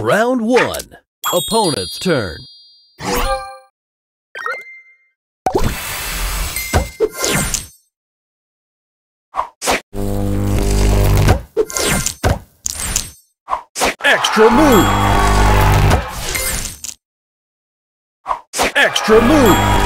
Round 1. Opponent's turn. Extra move! Extra move!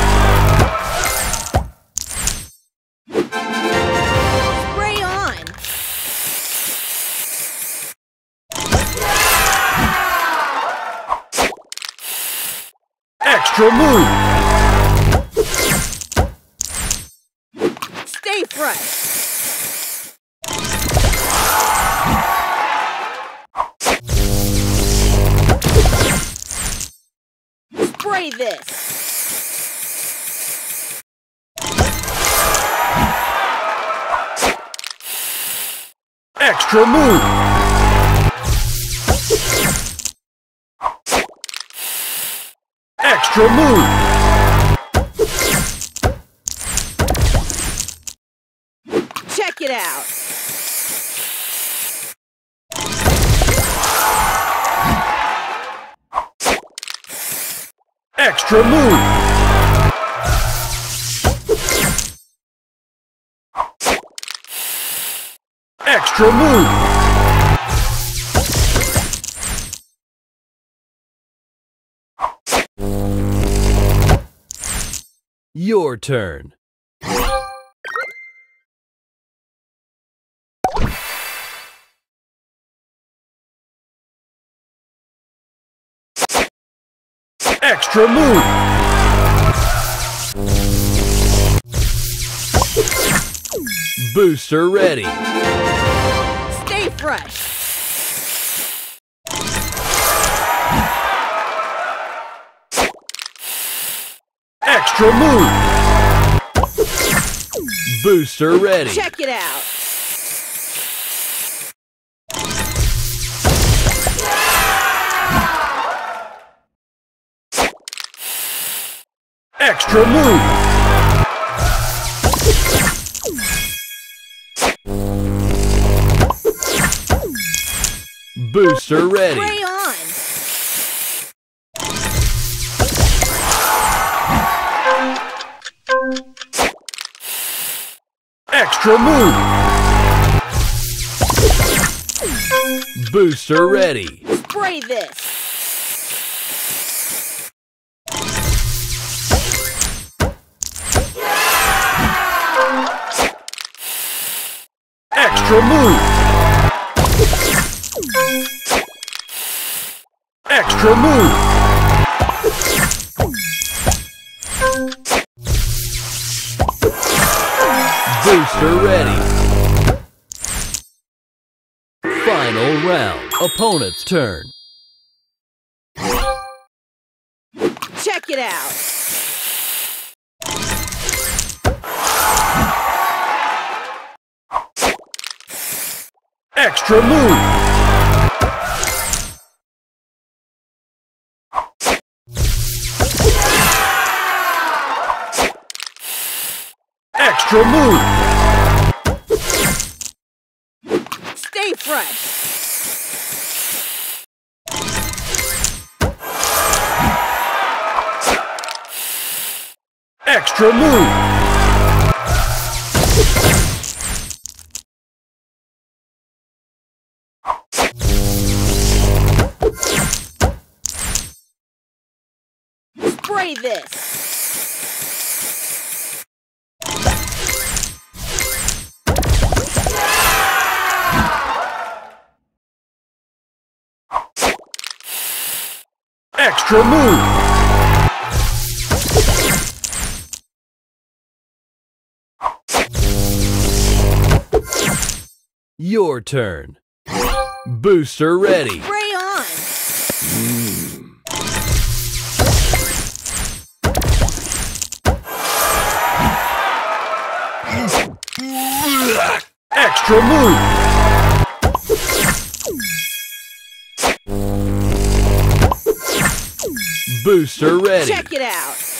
Extra move! Stay fresh! Spray this! Extra move! Extra move! Check it out! Extra move! Extra move! Your turn. Extra move! Booster ready. Stay fresh! Extra move! Booster ready. Check it out! Extra move! Booster ready. Extra move! Booster ready. Spray this! Extra move! Extra move! Opponent's turn. Check it out! Extra move! Extra move! Stay fresh! Extra move! Spray this! Extra move! Your turn. Booster ready. Spray on! Extra move! Booster ready. Check it out!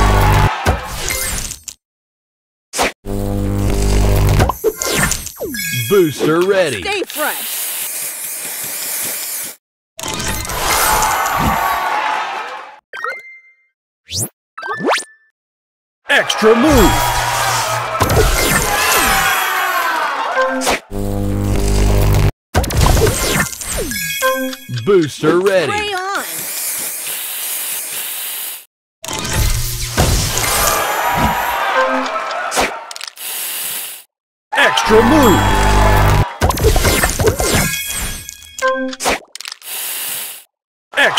Booster ready. Stay fresh. Extra move. Booster ready. Spray on. Extra move.